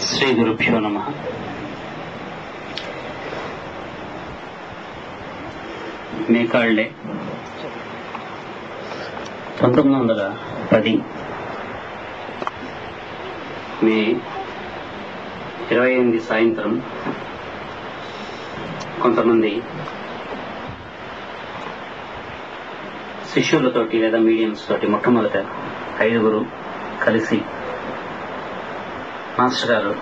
శ్రీ గురుభ్యో నమ. మేకాళ్ళే. పంతొమ్మిది వందల పది. మే ఇరవై ఎనిమిది సాయంత్రం కొంతమంది శిష్యులతోటి లేదా మీడియంస్ తోటి మొట్టమొదట ఐదుగురు కలిసి మాస్టర్ గారు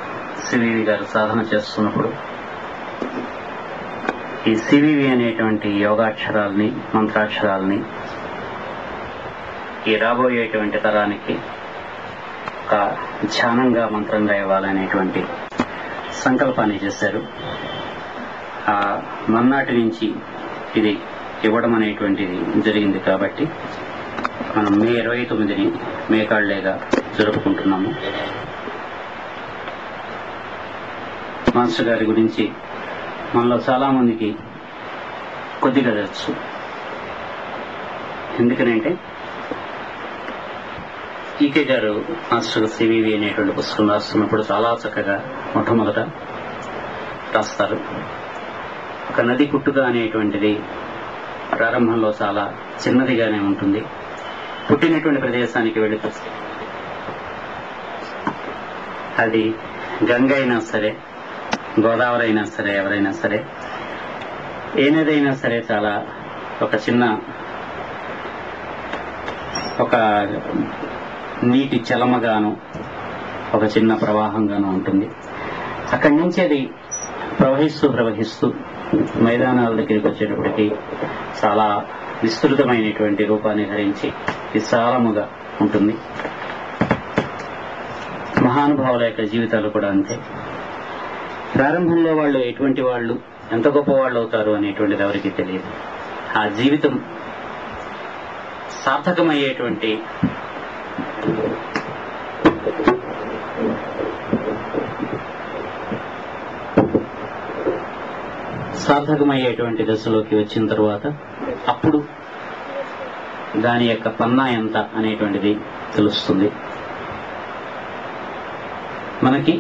సివివి గారు సాధన చేస్తున్నప్పుడు ఈ సివివి అనేటువంటి యోగాక్షరాల్ని మంత్రాక్షరాల్ని ఈ రాబోయేటువంటి తరానికి ఒక ధ్యానంగా మంత్రంగా ఇవ్వాలనేటువంటి సంకల్పాన్ని చేశారు. మన్నాటి నుంచి ఇది ఇవ్వడం అనేటువంటిది జరిగింది కాబట్టి మనం మే ఇరవై తొమ్మిదిని మేకాళ్ళేగా జరుపుకుంటున్నాము. మాస్టర్ గారి గురించి మనలో చాలామందికి కొద్దిగా తెలుసు. ఎందుకనంటే ఈకే గారు మాస్టర్ సివివి అనేటువంటి పుస్తకం రాస్తున్నప్పుడు చాలా చక్కగా మొట్టమొదట రాస్తారు. ఒక నది పుట్టుక అనేటువంటిది ప్రారంభంలో చాలా చిన్నదిగానే ఉంటుంది. పుట్టినటువంటి ప్రదేశానికి వెళ్ళి అది గంగ అయినా సరే గోదావరి అయినా సరే ఎవరైనా సరే ఏనేదైనా సరే చాలా ఒక చిన్న ఒక నీటి చలమగాను ఒక చిన్న ప్రవాహంగాను ఉంటుంది. అక్కడి నుంచి అది ప్రవహిస్తూ ప్రవహిస్తూ మైదానాల దగ్గరికి వచ్చేటప్పటికి చాలా విస్తృతమైనటువంటి రూపాన్ని ధరించి విశాలముగా ఉంటుంది. మహానుభావుల యొక్క జీవితాలు కూడా అంతే. ప్రారంభంలో వాళ్ళు ఎటువంటి వాళ్ళు ఎంత గొప్ప వాళ్ళు అవుతారు అనేటువంటిది ఎవరికి తెలియదు. ఆ జీవితం సార్థకమయ్యేటువంటి సార్థకమయ్యేటువంటి దశలోకి వచ్చిన తర్వాత అప్పుడు దాని యొక్క పన్నా ఎంత అనేటువంటిది తెలుస్తుంది. మనకి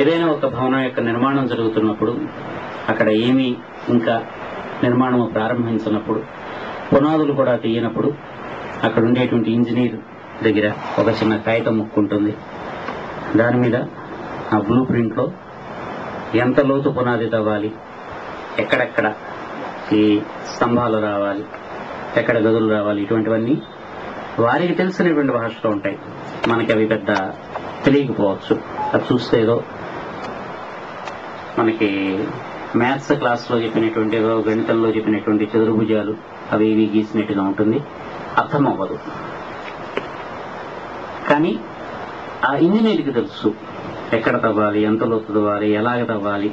ఏదైనా ఒక భవనం యొక్క నిర్మాణం జరుగుతున్నప్పుడు అక్కడ ఏమీ ఇంకా నిర్మాణం ప్రారంభించినప్పుడు పునాదులు కూడా తీయనప్పుడు అక్కడ ఉండేటువంటి ఇంజనీర్ దగ్గర ఒక చిన్న కాగితం ముక్కు ఉంటుంది. దాని మీద ఆ బ్లూ ప్రింట్లో ఎంత లోతు పునాది తవ్వాలి ఎక్కడెక్కడ ఈ స్తంభాలు రావాలి ఎక్కడ గదులు రావాలి ఇటువంటివన్నీ వారికి తెలిసినటువంటి భాషలో ఉంటాయి. మనకి అవి పెద్ద తెలియకపోవచ్చు. అది చూస్తే ఏదో మనకి మ్యాథ్స్ క్లాస్లో చెప్పినటువంటి గణితంలో చెప్పినటువంటి చతుర్భుజాలు అవి ఇవి గీసినట్టుగా ఉంటుంది. అర్థం అవ్వదు కానీ ఆ ఇంజనీర్కి తెలుసు. ఎక్కడ తవ్వాలి ఎంత లోతు తవ్వాలి ఎలాగ తవ్వాలి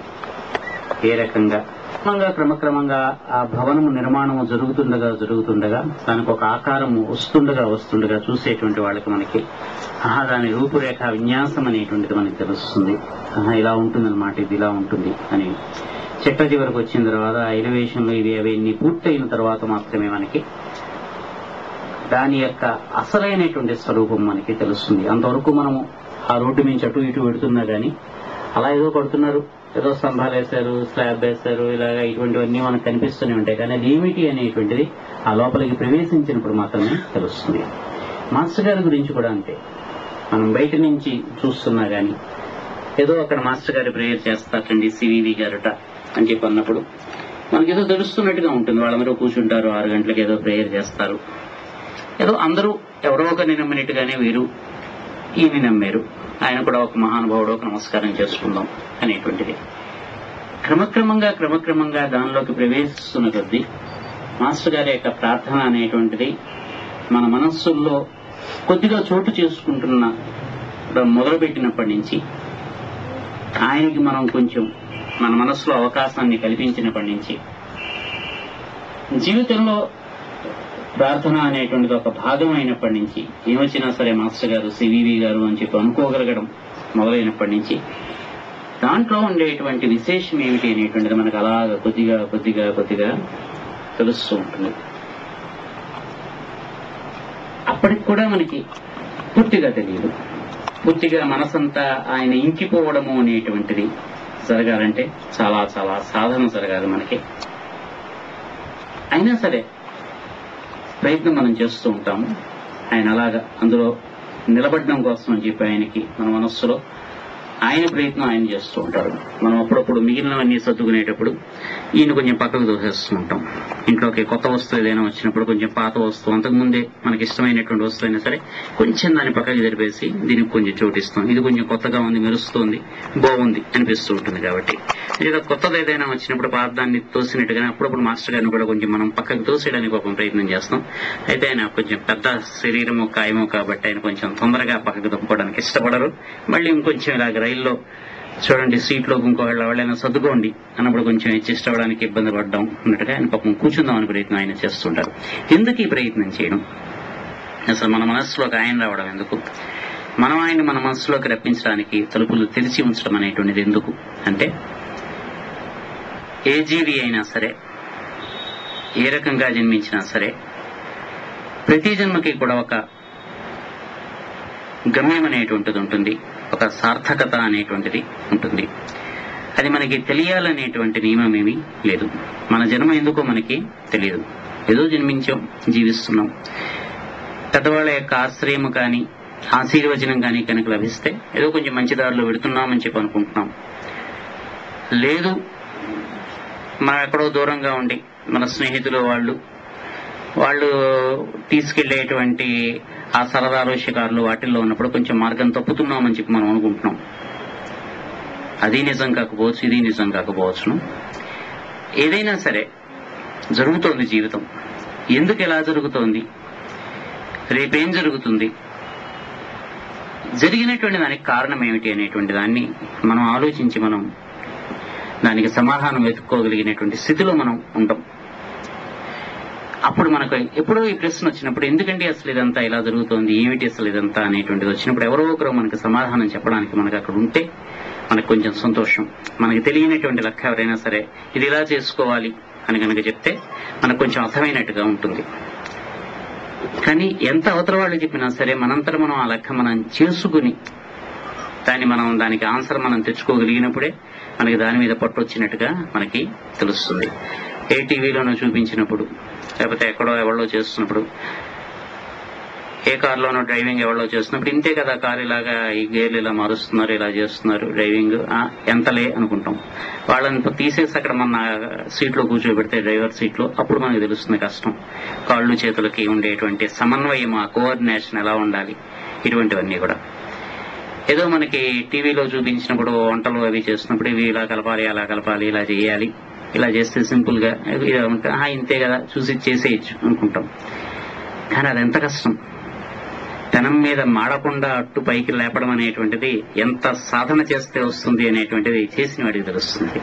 ఏ రకంగా. క్రమంగా క్రమక్రమంగా ఆ భవనం నిర్మాణం జరుగుతుండగా జరుగుతుండగా దానికి ఒక ఆకారం వస్తుండగా వస్తుండగా చూసేటువంటి వాళ్ళకి మనకి ఆహా దాని రూపురేఖ విన్యాసం అనేటువంటిది మనకి తెలుస్తుంది. ఆహా ఇలా ఉంటుందన్నమాట ఇది ఇలా ఉంటుంది అని చెట్ట చివరకు వచ్చిన తర్వాత ఆ ఎలివేషన్లు ఇవి అవన్నీ పూర్తయిన తర్వాత మాత్రమే మనకి దాని యొక్క అసలైనటువంటి స్వరూపం మనకి తెలుస్తుంది. అంతవరకు మనము ఆ రోడ్డు నుంచి అటు ఇటు పెడుతున్నా కానీ అలా ఏదో పడుతున్నారు ఏదో స్తంభాలు వేశారు స్లాబ్ వేశారు ఇలాగా ఇటువంటివన్నీ మనకు కనిపిస్తూనే ఉంటాయి. కానీ అది ఏమిటి అనేటువంటిది ఆ లోపలికి ప్రవేశించినప్పుడు మాత్రమే తెలుస్తుంది. మాస్టర్ గారి గురించి కూడా అంతే. మనం బయట నుంచి చూస్తున్నా కానీ ఏదో అక్కడ మాస్టర్ గారి ప్రేయర్ చేస్తారండి సివివి గారట అని చెప్పి అన్నప్పుడు మనకి ఏదో తెలుస్తున్నట్టుగా ఉంటుంది. వాళ్ళందరూ కూర్చుంటారు ఆరు గంటలకు ఏదో ప్రేయర్ చేస్తారు. ఏదో అందరూ ఎవరో ఒకరిని నమ్మినట్టుగానే వీరు ఈయన నమ్మారు. ఆయన కూడా ఒక మహానుభావుడు ఒక నమస్కారం చేసుకుందాం అనేటువంటిది. క్రమక్రమంగా క్రమక్రమంగా దానిలోకి ప్రవేశిస్తున్న కొద్దీ మాస్టర్ గారి యొక్క ప్రార్థన అనేటువంటిది మన మనస్సుల్లో కొద్దిగా చోటు చేసుకుంటున్న మొదలుపెట్టినప్పటి నుంచి ఆయనకి మనం కొంచెం మన మనసులో అవకాశాన్ని కల్పించినప్పటి నుంచి జీవితంలో ప్రార్థన అనేటువంటిది ఒక భాగం అయినప్పటి నుంచి ఏమొచ్చినా సరే మాస్టర్ గారు సివివి గారు అని చెప్పి అనుకోగలగడం మొదలైనప్పటి నుంచి దాంట్లో ఉండేటువంటి విశేషం ఏమిటి అనేటువంటిది మనకు అలాగ కొద్దిగా కొద్దిగా కొద్దిగా తెలుస్తూ ఉంటుంది. అప్పటికి కూడా మనకి పూర్తిగా తెలియదు. పూర్తిగా మనసంతా ఆయన ఇంకిపోవడము అనేటువంటిది జరగాలంటే చాలా చాలా సాధన జరగాలి మనకి. అయినా సరే ప్రయత్నం మనం చేస్తూ ఉంటాము. ఆయన అలాగా అందులో నిలబడడం కోసం అని చెప్పి ఆయనకి మన మనస్సులో ఆయన ప్రయత్నం ఆయన చేస్తూ ఉంటాడు. మనం అప్పుడప్పుడు మిగిలినవన్నీ సర్దుకునేటప్పుడు ఈయన కొంచెం పక్కకు దోసేస్తూ ఇంట్లోకి కొత్త వస్తువు ఏదైనా వచ్చినప్పుడు కొంచెం పాత వస్తువు అంతకుముందే మనకి ఇష్టమైనటువంటి వస్తువు అయినా సరే కొంచెం దాన్ని పక్కకి జరిపేసి దీనికి కొంచెం చోటిస్తాం. ఇది కొంచెం కొత్తగా ఉంది మెరుస్తుంది బాగుంది అనిపిస్తూ ఉంటుంది కాబట్టి. లేదా కొత్తది ఏదైనా వచ్చినప్పుడు పాత దాన్ని తోసినట్టుగానే అప్పుడప్పుడు మాస్టర్ గారిని కూడా కొంచెం మనం పక్కకి తోసేయడానికి ఒక ప్రయత్నం చేస్తాం. అయితే ఆయన కొంచెం పెద్ద శరీరము కాయము కాబట్టి ఆయన కొంచెం తొందరగా పక్కకు తప్పుకోవడానికి ఇష్టపడరు. మళ్ళీ ఇంకొంచెం ఇలాగ రైల్లో చూడండి సీట్లో ఇంకోళ్ళు ఎవరైనా సర్దుకోండి అన్నప్పుడు కొంచెం అడ్జస్ట్ అవ్వడానికి ఇబ్బంది పడ్డాం అన్నట్టుగా ఆయన పాపం కూర్చుందామని ప్రయత్నం ఆయన చేస్తుంటారు. ఎందుకు ఈ ప్రయత్నం చేయడం? అసలు మన మనస్సులోకి ఆయన రావడం ఎందుకు? మనం ఆయన్ని మన మనసులోకి రప్పించడానికి తలుపులు తెరిచి ఉంచడం అనేటువంటిది ఎందుకు? అంటే ఏ జీవి అయినా సరే ఏ రకంగా జన్మించినా సరే ప్రతి జన్మకి కూడా ఒక గమ్యం అనేటువంటిది ఉంటుంది. ఒక సార్థకత అనేటువంటిది ఉంటుంది. అది మనకి తెలియాలనేటువంటి నియమం ఏమీ లేదు. మన జన్మ ఎందుకో మనకి తెలియదు. ఏదో జన్మించాం జీవిస్తున్నాం. పెద్దవాళ్ళ యొక్క ఆశ్రయం కానీ ఆశీర్వచనం కానీ కనుక లభిస్తే ఏదో కొంచెం మంచి దారిలో పెడుతున్నామని చెప్పి అనుకుంటున్నాం. లేదు మనం ఎక్కడో దూరంగా ఉండి మన స్నేహితులు వాళ్ళు వాళ్ళు తీసుకెళ్ళేటువంటి ఆ సరదాలు షికారులు వాటిల్లో ఉన్నప్పుడు కొంచెం మార్గం తప్పుతున్నామని చెప్పి మనం అనుకుంటున్నాం. అది నిజం కాకపోవచ్చు ఇది నిజం కాకపోవచ్చును. ఏదైనా సరే జరుగుతోంది జీవితం. ఎందుకు ఎలా జరుగుతోంది? రేపేం జరుగుతుంది? జరిగినటువంటి దానికి కారణం ఏమిటి అనేటువంటి దాన్ని మనం ఆలోచించి మనం దానికి సమాధానం వెతుక్కోగలిగినటువంటి స్థితిలో మనం ఉంటాం. అప్పుడు మనకు ఎప్పుడో ఈ ప్రశ్న వచ్చినప్పుడు ఎందుకండి అసలు ఇదంతా ఇలా జరుగుతోంది? ఏమిటి అసలు ఇదంతా అనేటువంటిది వచ్చినప్పుడు ఎవరో ఒకరు మనకు సమాధానం చెప్పడానికి మనకు అక్కడ ఉంటే మనకు కొంచెం సంతోషం. మనకి తెలియనటువంటి లెక్క ఎవరైనా సరే ఇది ఇలా చేసుకోవాలి అని కనుక చెప్తే మనకు కొంచెం అర్థమైనట్టుగా ఉంటుంది. కానీ ఎంత అవతల వాళ్ళు చెప్పినా సరే మనంతరం మనం ఆ లెక్క మనం చేసుకుని దాన్ని మనం దానికి ఆన్సర్ మనం తెచ్చుకోగలిగినప్పుడే మనకి దాని మీద పట్టు వచ్చినట్టుగా మనకి తెలుస్తుంది. ఏ టీవీలోనో చూపించినప్పుడు లేకపోతే ఎక్కడో ఎవరో చేస్తున్నప్పుడు ఏ కార్లోనో డ్రైవింగ్ ఎవరో చేస్తున్నప్పుడు ఇంతే కదా కారు ఇలాగా ఈ గేర్లు ఇలా మారుస్తున్నారు ఇలా చేస్తున్నారు డ్రైవింగ్ ఎంతలే అనుకుంటాం. వాళ్ళని తీసేసి అక్కడ మన సీట్లో కూర్చోబెడితే డ్రైవర్ సీట్లో అప్పుడు మనకు తెలుస్తుంది కష్టం. కాళ్ళు చేతులకి ఉండేటువంటి సమన్వయం ఆ కోఆర్డినేషన్ ఎలా ఉండాలి ఇటువంటివన్నీ కూడా. ఏదో మనకి టీవీలో చూపించినప్పుడు వంటలు అవి చేస్తున్నప్పుడు ఇవి ఇలా కలపాలి అలా కలపాలి ఇలా చేయాలి. ఇలా చేస్తే సింపుల్గా ఇలా ఉంటే "ఆ, ఇంతే కదా చూసి చేసేయచ్చు అనుకుంటాం. కానీ అది ఎంత కష్టం. తనం మీద మాడకుండా అట్టు పైకి లేపడం అనేటువంటిది ఎంత సాధన చేస్తే వస్తుంది అనేటువంటిది చేసిన వాడికి తెలుస్తుంది.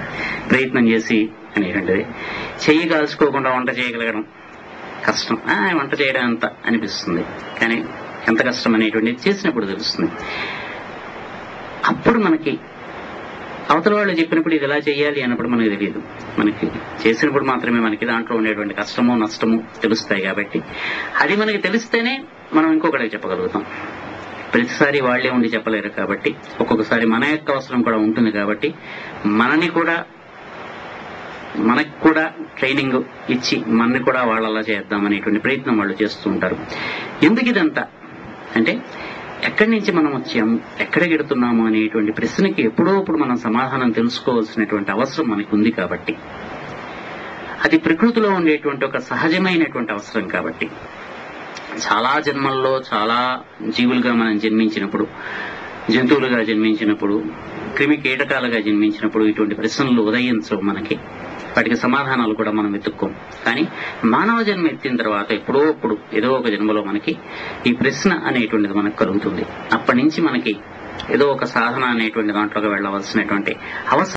ప్రయత్నం చేసి అనేటువంటిది. చెయ్యి కాల్చుకోకుండా వంట చేయగలగడం కష్టం. వంట చేయడం అంత అనిపిస్తుంది. కానీ ఎంత కష్టం అనేటువంటిది చేసినప్పుడు తెలుస్తుంది. అప్పుడు మనకి అవతల వాళ్ళు చెప్పినప్పుడు ఇది ఎలా చేయాలి అన్నప్పుడు మనకు తెలియదు మనకి చేసినప్పుడు మాత్రమే మనకి దాంట్లో ఉండేటువంటి కష్టము నష్టము తెలుస్తాయి కాబట్టి అది మనకి తెలిస్తేనే మనం ఇంకొకటి చెప్పగలుగుతాం. ప్రతిసారి వాళ్ళే ఉండి చెప్పలేరు కాబట్టి ఒక్కొక్కసారి మన యొక్క అవసరం కూడా ఉంటుంది కాబట్టి మనని కూడా మనకు కూడా ట్రైనింగ్ ఇచ్చి మనని కూడా వాళ్ళలా చేద్దాం అనేటువంటి ప్రయత్నం వాళ్ళు చేస్తూ ఉంటారు. ఎందుకు ఇదంతా? అంటే ఎక్కడి నుంచి మనం వచ్చాము ఎక్కడ గెడుతున్నాము అనేటువంటి ప్రశ్నకి ఎప్పుడో అప్పుడు మనం సమాధానం తెలుసుకోవాల్సినటువంటి అవసరం మనకు ఉంది కాబట్టి. అది ప్రకృతిలో ఉండేటువంటి ఒక సహజమైనటువంటి అవసరం కాబట్టి. చాలా జన్మల్లో చాలా జీవులుగా మనం జన్మించినప్పుడు జంతువులుగా జన్మించినప్పుడు క్రిమి కీటకాలుగా జన్మించినప్పుడు ఇటువంటి ప్రశ్నలు ఉదయించవు మనకి. వాటికి సమాధానాలు కూడా మనం వెతుక్కోం. కానీ మానవ జన్మ ఎత్తిన తర్వాత ఎప్పుడో అప్పుడు ఏదో ఒక జన్మలో మనకి ఈ ప్రశ్న అనేటువంటిది మనకు కలుగుతుంది. అప్పటి నుంచి మనకి ఏదో ఒక సాధన అనేటువంటి దాంట్లోకి వెళ్ళవలసినటువంటి అవసరం